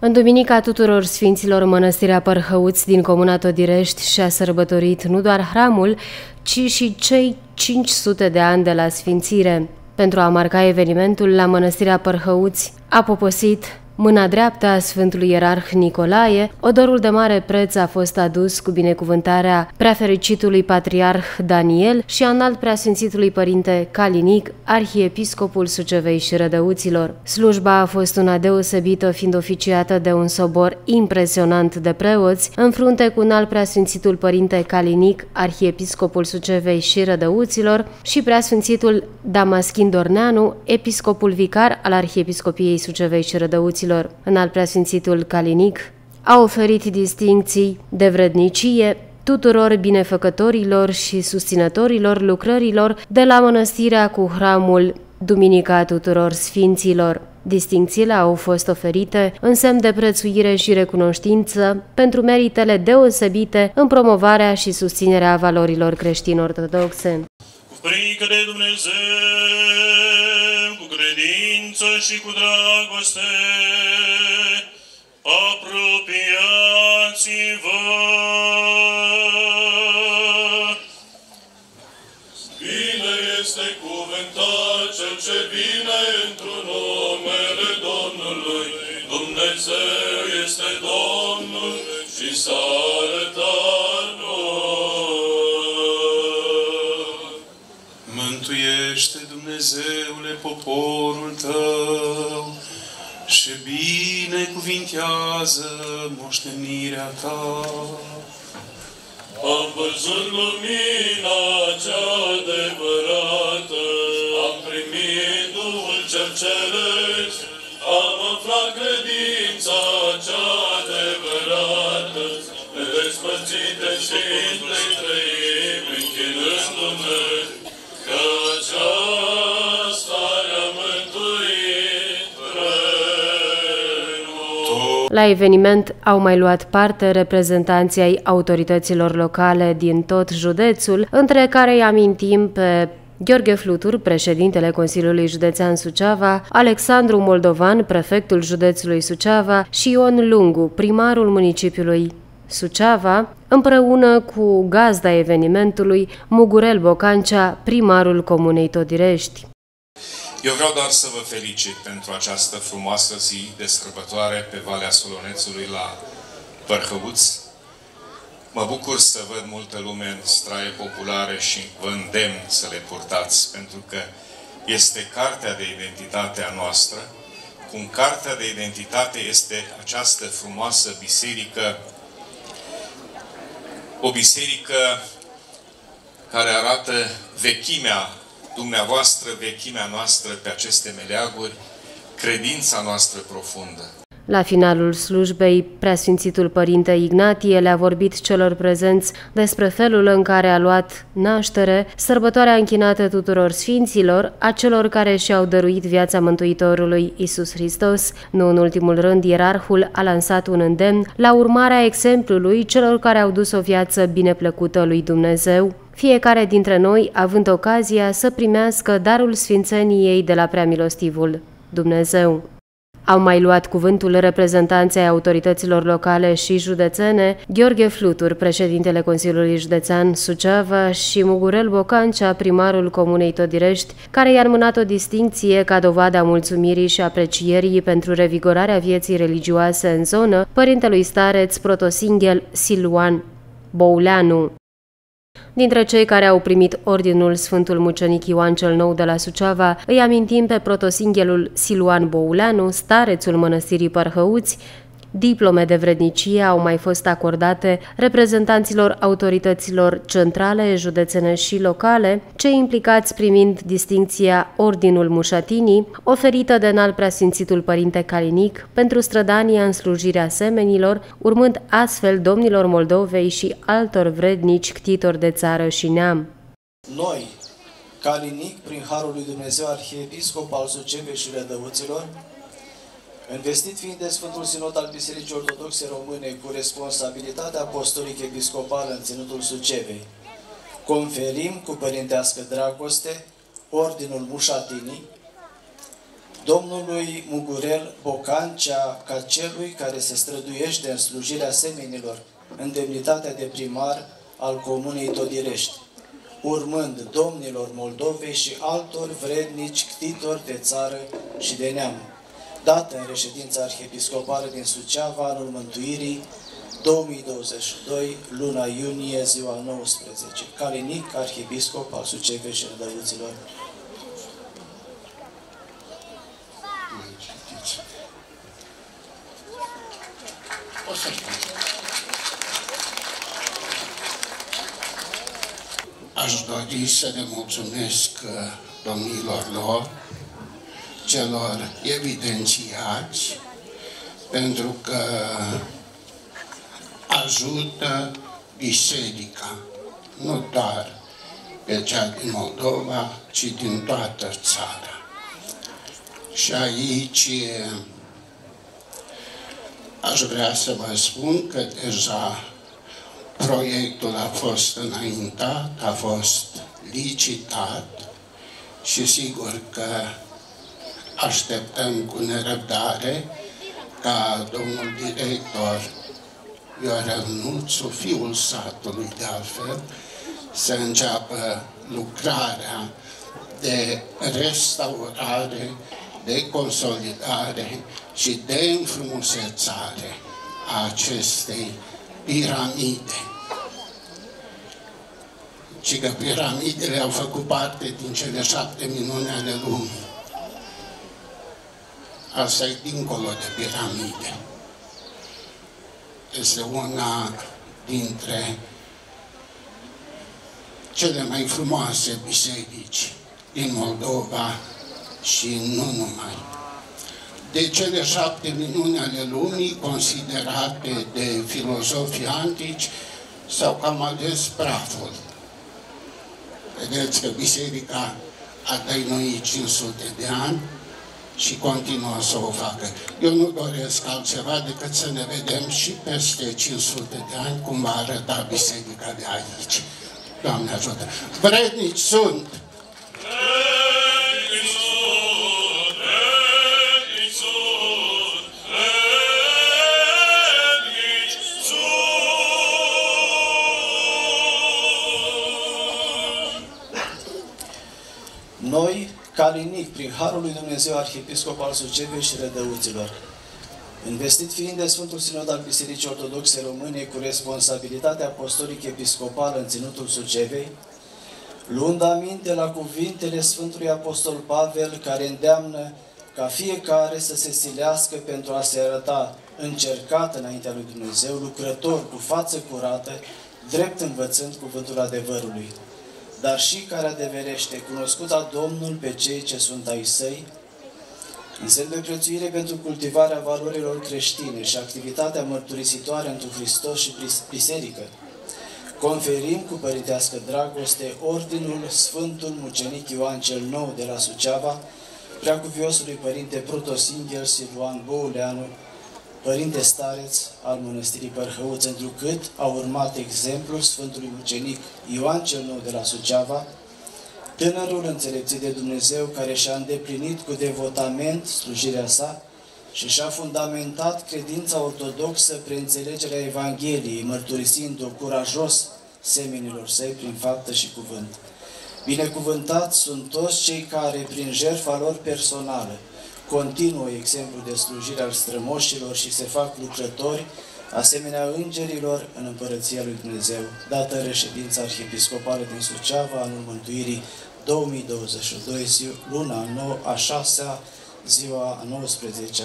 În Duminica tuturor Sfinților, Mănăstirea Părhăuți din Comuna Todirești și-a sărbătorit nu doar hramul, ci și cei 500 de ani de la Sfințire. Pentru a marca evenimentul, la Mănăstirea Părhăuți a poposit Mâna dreaptă a Sfântului Ierarh Nicolae, odorul de mare preț a fost adus cu binecuvântarea preafericitului patriarh Daniel și a înalt preasfințitului părinte Calinic, arhiepiscopul Sucevei și Rădăuților. Slujba a fost una deosebită, fiind oficiată de un sobor impresionant de preoți, în frunte cu un alt preasfințitul părinte Calinic, arhiepiscopul Sucevei și Rădăuților și preasfințitul Damaschin Dorneanu, episcopul vicar al arhiepiscopiei Sucevei și Rădăuților în Înalt preasfințitul Calinic a oferit distincții de vrednicie tuturor binefăcătorilor și susținătorilor lucrărilor de la mănăstirea cu hramul Duminica tuturor Sfinților. Distincțiile au fost oferite în semn de prețuire și recunoștință pentru meritele deosebite în promovarea și susținerea valorilor creștini-ortodoxe. Cu de Dumnezeu! Credință și cu dragoste, apropiați-vă. Bine este cuvântat cel ce vine într-un numele Domnului. Dumnezeu este Domnul și s-a Dumnezeule, poporul tău și binecuvintează moștenirea ta. Am văzut lumina cea adevărată, am primit Duhul cel Ceresc, am aflat credința cea adevărată, nedespărțite Sfintei Trăimi, La eveniment au mai luat parte reprezentanții ai autorităților locale din tot județul, între care îi amintim pe Gheorghe Flutur, președintele Consiliului Județean Suceava, Alexandru Moldovan, prefectul județului Suceava și Ion Lungu, primarul municipiului Suceava, împreună cu gazda evenimentului Mugurel Bocancea, primarul comunei Todirești. Eu vreau doar să vă felicit pentru această frumoasă zi de sărbătoare pe Valea Solonețului la Părhăuț. Mă bucur să văd multă lume în straie populare și vă îndemn să le purtați, pentru că este cartea de identitate a noastră, cum cartea de identitate este această frumoasă biserică, o biserică care arată vechimea dumneavoastră, vechimea noastră pe aceste meleaguri, credința noastră profundă. La finalul slujbei, preasfințitul părinte Ignatie le-a vorbit celor prezenți despre felul în care a luat naștere sărbătoarea închinată tuturor sfinților, a celor care și-au dăruit viața Mântuitorului Isus Hristos. Nu în ultimul rând, ierarhul a lansat un îndemn la urmarea exemplului celor care au dus o viață bineplăcută lui Dumnezeu fiecare dintre noi având ocazia să primească darul sfințeniei de la preamilostivul Dumnezeu. Au mai luat cuvântul reprezentanței autorităților locale și județene, Gheorghe Flutur, președintele Consiliului Județean Suceava și Mugurel Bocancea, primarul Comunei Todirești, care i-a înmânat o distinție ca dovadă a mulțumirii și aprecierii pentru revigorarea vieții religioase în zonă, părintelui stareț protosinghel Siluan Bouleanu. Dintre cei care au primit ordinul Sfântul Mucenic Ioan cel Nou de la Suceava, îi amintim pe protosinghelul Siluan Bouleanu, starețul mănăstirii Parhăuți, Diplome de vrednicie au mai fost acordate reprezentanților autorităților centrale, județene și locale, cei implicați primind distinția Ordinul Mușatinii, oferită de înalt preasfințitul Părinte Calinic pentru strădania în slujirea semenilor, urmând astfel domnilor Moldovei și altor vrednici ctitori de țară și neam. Noi, Calinic, prin Harul lui Dumnezeu, Arhiepiscop al Sucevei și Redăuților, Investit fiind de Sfântul Sinod al Bisericii Ortodoxe Române cu responsabilitatea apostolică episcopală în Ținutul Sucevei, conferim cu părintească dragoste Ordinul Mușatinii, domnului Mugurel Bocancea ca celui care se străduiește în slujirea semenilor în demnitatea de primar al Comunei Todirești, urmând domnilor Moldovei și altor vrednici ctitori de țară și de neam, dată în reședința arhiepiscopală din Suceava, anul mântuirii 2022, luna iunie, ziua 19. Calinic, arhiepiscop al Sucevei și Rădăuților. O să spun. Aș dori să le mulțumesc uh, domnilor lor, celor evidențiați, pentru că ajută biserica, nu doar pe cea din Moldova, ci din toată țara. Și aici aș vrea să vă spun că deja proiectul a fost înaintat, a fost licitat și sigur că așteptăm cu nerăbdare ca domnul director Ioarel Nuțu, fiul satului de altfel, să înceapă lucrarea de restaurare, de consolidare și de înfrumusețare a acestei piramide. Și că piramidele au făcut parte din cele șapte minuni ale lumii. Asta e dincolo de piramide este una dintre cele mai frumoase biserici din Moldova și nu numai. De cele șapte minuni ale lumii considerate de filozofii antici sau cam ales praful. Vedeți că biserica a dăinuit 500 de ani, și continuă să o facă. Eu nu doresc altceva decât să ne vedem și peste 500 de ani cum va arăta biserica de aici. Doamne ajută! Vrednici sunt! Noi calinic prin Harul lui Dumnezeu Arhiepiscop al Sucevei și Rădăuților. Investit fiind de Sfântul Sinod al Bisericii Ortodoxe Române cu responsabilitatea apostolic episcopală în Ținutul Sucevei, luând aminte la cuvintele Sfântului Apostol Pavel care îndeamnă ca fiecare să se silească pentru a se arăta încercat înaintea lui Dumnezeu, lucrător cu față curată, drept învățând cuvântul adevărului dar și care adeverește, cunoscut a Domnul pe cei ce sunt ai săi, în semn de prețuire pentru cultivarea valorilor creștine și activitatea mărturisitoare într Hristos și biserică, conferim cu părintească dragoste Ordinul Sfântul Mucenic Ioan cel Nou de la Suceava, Preacuviosului Părinte Protosinghel Silvan Bouleanu, Părinte Stareț al Mănăstirii Părhăuț, întrucât a urmat exemplul Sfântului Mucenic Ioan cel Nou de la Suceava, tânărul înțelepțit de Dumnezeu care și-a îndeplinit cu devotament slujirea sa și și-a fundamentat credința ortodoxă prin înțelegerea Evangheliei, mărturisind-o curajos semenilor săi prin faptă și cuvânt. Binecuvântați sunt toți cei care, prin jertfa lor personală, continuă exemplu de slujire al strămoșilor și se fac lucrători, asemenea îngerilor în Împărăția lui Dumnezeu, dată reședința arhiepiscopală din Suceava, anul Mântuirii 2022, luna 9, a 6 ziua 19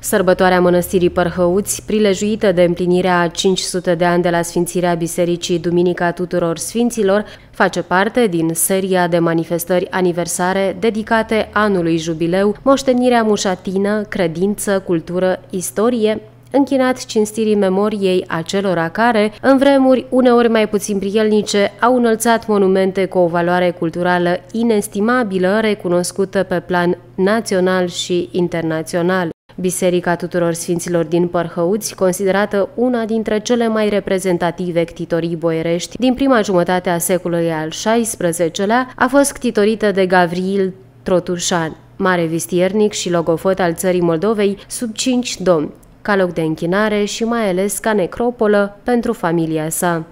Sărbătoarea Mănăstirii Părhăuți, prilejuită de împlinirea a 500 de ani de la Sfințirea Bisericii Duminica Tuturor Sfinților, face parte din seria de manifestări aniversare dedicate anului jubileu, moștenirea mușatină, credință, cultură, istorie, închinat cinstirii memoriei acelora care, în vremuri uneori mai puțin prielnice, au înălțat monumente cu o valoare culturală inestimabilă, recunoscută pe plan național și internațional. Biserica tuturor Sfinților din Părhăuți, considerată una dintre cele mai reprezentative ctitorii boierești din prima jumătate a secolului al XVI-lea, a fost ctitorită de Gavril Trotușan. mare vistiernic și logofot al țării Moldovei, sub cinci domni, ca loc de închinare și mai ales ca necropolă pentru familia sa.